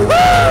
Woohoo!